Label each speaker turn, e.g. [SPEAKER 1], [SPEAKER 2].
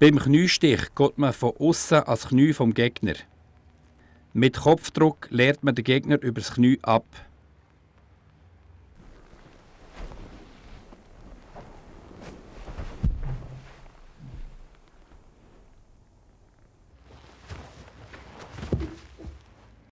[SPEAKER 1] Beim Kniestich geht man von außen ans Knie vom Gegner. Mit Kopfdruck lehrt man den Gegner übers Knie ab.